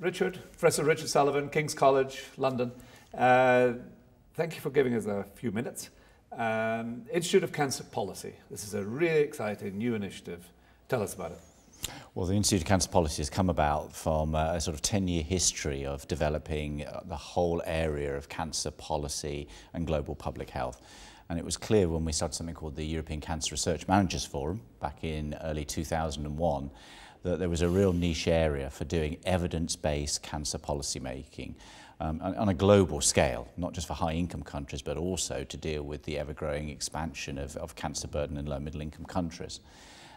Richard, Professor Richard Sullivan, King's College, London. Uh, thank you for giving us a few minutes. Um, Institute of Cancer Policy. This is a really exciting new initiative. Tell us about it. Well, the Institute of Cancer Policy has come about from a sort of 10-year history of developing uh, the whole area of cancer policy and global public health. And it was clear when we started something called the European Cancer Research Managers Forum back in early 2001 that there was a real niche area for doing evidence-based cancer policy making um, on, a global scale, not just for high-income countries, but also to deal with the ever-growing expansion of, of cancer burden in low-middle-income countries.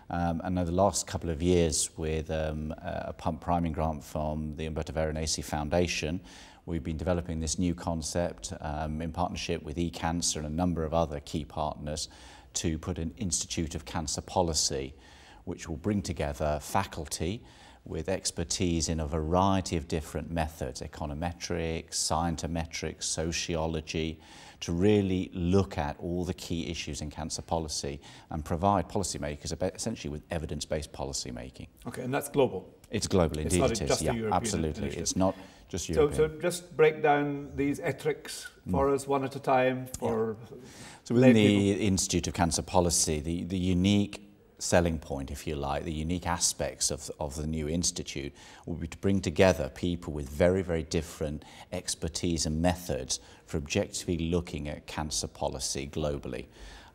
Um, and over the last couple of years with um, a pump priming grant from the Umberto Veronesi Foundation, we've been developing this new concept um, in partnership with eCancer and a number of other key partners to put an Institute of Cancer Policy which will bring together faculty with expertise in a variety of different methods, econometrics, scientometrics, sociology, to really look at all the key issues in cancer policy and provide policymakers essentially with evidence-based policy making. Okay, and that's global? It's global, indeed it's it is. Yeah, absolutely. Initiative. It's not just European. So, so just break down these ETRICs for mm. us one at a time for yeah. So within the people. Institute of Cancer Policy, the, the unique selling point, if you like, the unique aspects of, of the new institute will be to bring together people with very, very different expertise and methods for objectively looking at cancer policy globally.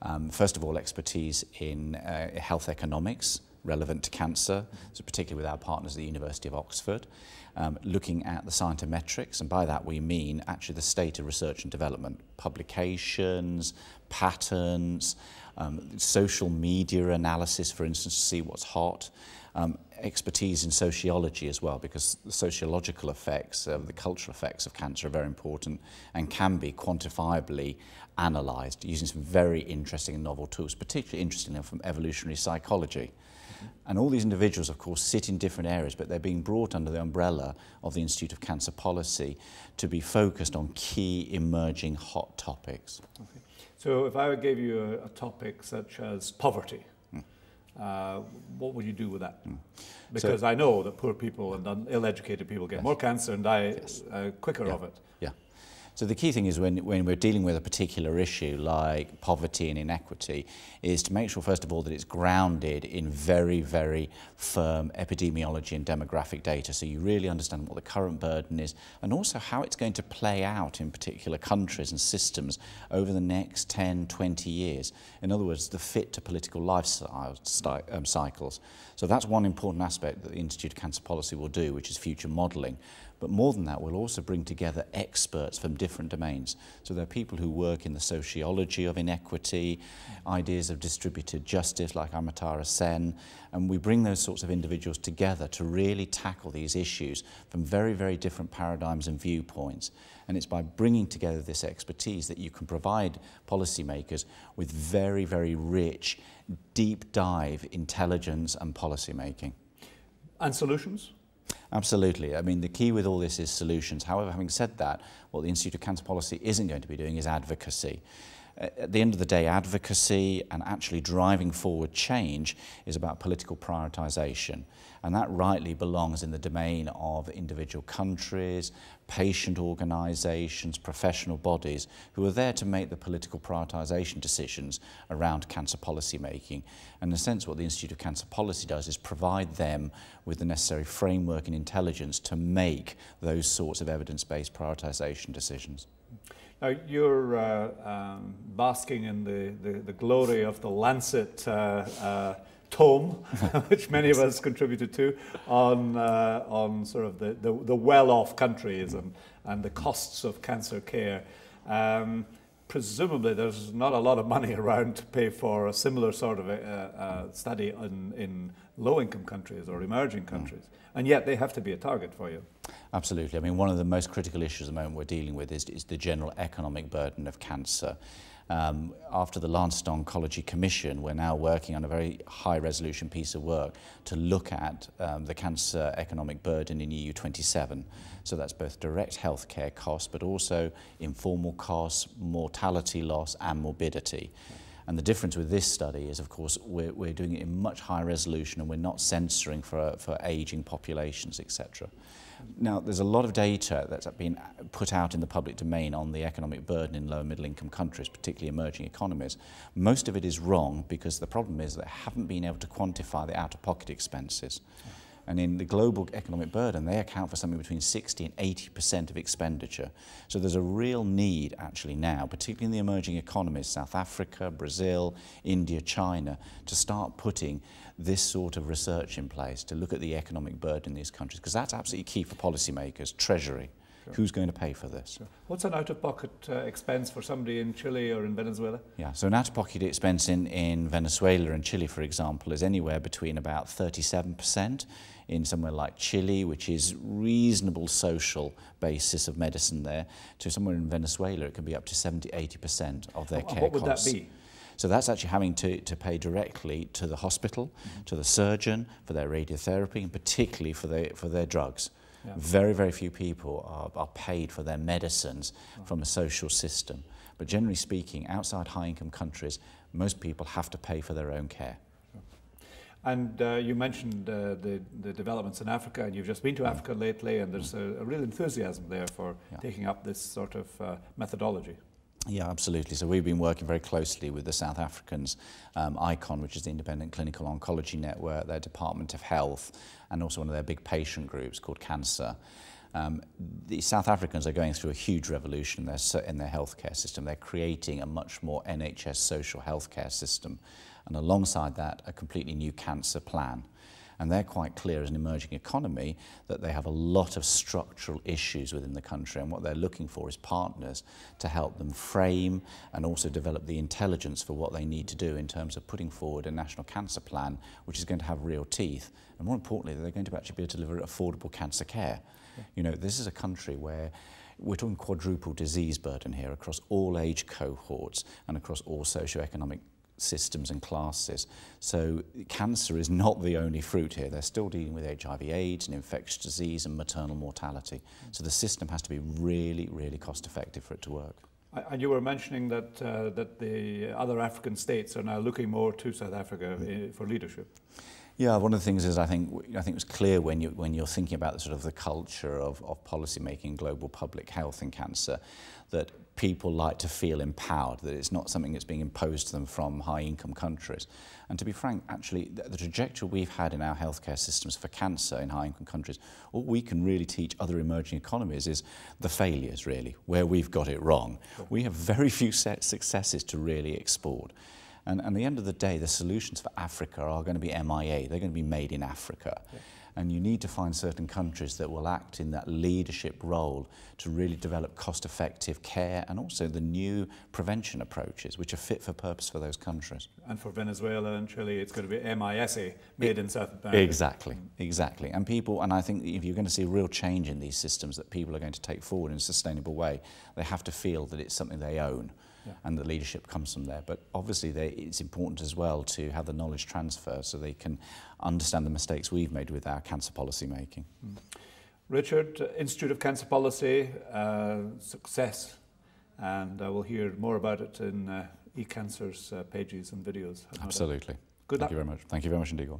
Um, first of all, expertise in uh, health economics relevant to cancer, so particularly with our partners at the University of Oxford, um, looking at the scientometrics, and by that we mean actually the state of research and development, publications, patents, um, social media analysis, for instance, to see what's hot, um, expertise in sociology as well, because the sociological effects, uh, the cultural effects of cancer are very important and can be quantifiably analysed using some very interesting and novel tools, particularly interestingly from evolutionary psychology. And all these individuals, of course, sit in different areas, but they're being brought under the umbrella of the Institute of Cancer Policy to be focused on key emerging hot topics. Okay. So if I gave you a, a topic such as poverty, mm. uh, what would you do with that? Mm. Because so, I know that poor people and ill-educated people get yes. more cancer and die yes. uh, quicker yeah. of it. Yeah. So the key thing is when, when we're dealing with a particular issue like poverty and inequity is to make sure first of all that it's grounded in very, very firm epidemiology and demographic data so you really understand what the current burden is and also how it's going to play out in particular countries and systems over the next 10, 20 years. In other words, the fit to political lifestyle um, cycles. So that's one important aspect that the Institute of Cancer Policy will do, which is future modelling. But more than that, we'll also bring together experts from different domains. So there are people who work in the sociology of inequity, ideas of distributed justice like Amartya Sen, and we bring those sorts of individuals together to really tackle these issues from very, very different paradigms and viewpoints. And it's by bringing together this expertise that you can provide policymakers with very, very rich, deep dive intelligence and policy making. And solutions? Absolutely. I mean, the key with all this is solutions. However, having said that, what the Institute of Cancer Policy isn't going to be doing is advocacy. At the end of the day, advocacy and actually driving forward change is about political prioritisation. And that rightly belongs in the domain of individual countries, patient organisations, professional bodies who are there to make the political prioritisation decisions around cancer policy making. And in a sense, what the Institute of Cancer Policy does is provide them with the necessary framework and intelligence to make those sorts of evidence-based prioritisation decisions. Now, you're uh, um, basking in the, the, the, glory of the Lancet uh, uh, tome, which many of us contributed to, on, uh, on sort of the, the, the well-off countries and, and the costs of cancer care. Um, presumably there's not a lot of money around to pay for a similar sort of a, a study in, in low-income countries or emerging countries, mm. and yet they have to be a target for you. Absolutely. I mean, one of the most critical issues at the moment we're dealing with is, is the general economic burden of cancer. Um, after the Lancet Oncology Commission, we're now working on a very high resolution piece of work to look at um, the cancer economic burden in EU27. So that's both direct healthcare costs, but also informal costs, mortality loss and morbidity. And the difference with this study is, of course, we're, we're doing it in much higher resolution and we're not censoring for, for aging populations, etc. Now, there's a lot of data that's been put out in the public domain on the economic burden in low and middle income countries, particularly emerging economies. Most of it is wrong because the problem is they haven't been able to quantify the out-of-pocket expenses. Yeah. And in the global economic burden, they account for something between 60 and 80% of expenditure. So there's a real need actually now, particularly in the emerging economies, South Africa, Brazil, India, China, to start putting this sort of research in place to look at the economic burden in these countries, because that's absolutely key for policymakers, Treasury. Sure. Who's going to pay for this? Sure. What's an out-of-pocket uh, expense for somebody in Chile or in Venezuela? Yeah, so an out-of-pocket expense in, in Venezuela and Chile, for example, is anywhere between about 37% in somewhere like Chile, which is reasonable social basis of medicine there, to somewhere in Venezuela, it can be up to 70-80% of their care what would costs. that be? So that's actually having to, to pay directly to the hospital, mm -hmm. to the surgeon for their radiotherapy, and particularly for their, for their drugs. Yeah. Very, very few people are, are paid for their medicines oh. from a social system. But generally speaking, outside high income countries, most people have to pay for their own care. And uh, you mentioned uh, the, the developments in Africa, and you've just been to Africa lately, and there's a, a real enthusiasm there for yeah. taking up this sort of uh, methodology. Yeah, absolutely. So we've been working very closely with the South Africans, um, ICON, which is the Independent Clinical Oncology Network, their Department of Health, and also one of their big patient groups called CANSA. Um, the South Africans are going through a huge revolution in their, in their healthcare system. They're creating a much more NHS social healthcare system, and alongside that, a completely new cancer plan. And they're quite clear as an emerging economy that they have a lot of structural issues within the country and what they're looking for is partners to help them frame and also develop the intelligence for what they need to do in terms of putting forward a national cancer plan which is going to have real teeth and more importantly they're going to actually be able to deliver affordable cancer care. Yeah. You know, this is a country where we're talking quadruple disease burden here across all age cohorts and across all socio-economic systems and classes. So cancer is not the only fruit here. They're still dealing with HIV AIDS and infectious disease and maternal mortality. So the system has to be really, really cost effective for it to work. And you were mentioning that, uh, that the other African states are now looking more to South Africa mm. for leadership. Yeah, one of the things is I think I think it was clear when you when you're thinking about the sort of the culture of, of policy making, global public health and cancer, that people like to feel empowered, that it's not something that's being imposed to them from high income countries. And to be frank, actually, the, the trajectory we've had in our healthcare systems for cancer in high income countries, all we can really teach other emerging economies is the failures, really, where we've got it wrong. We have very few successes to really export. And, and at the end of the day, the solutions for Africa are going to be MIA. They're going to be made in Africa. Yeah. And you need to find certain countries that will act in that leadership role to really develop cost-effective care and also the new prevention approaches which are fit for purpose for those countries. And for Venezuela and Chile, it's going to be MISA, made it, in South America. Exactly, exactly. And people, and I think if you're going to see real change in these systems that people are going to take forward in a sustainable way, they have to feel that it's something they own yeah. and the leadership comes from there. But obviously they, it's important as well to have the knowledge transfer so they can understand the mistakes we've made with our cancer policy making. Mm. Richard, Institute of Cancer Policy, uh, success, and uh, we'll hear more about it in uh, eCancer's uh, pages and videos. Absolutely. Good Thank luck. you very much. Thank you very much indeed.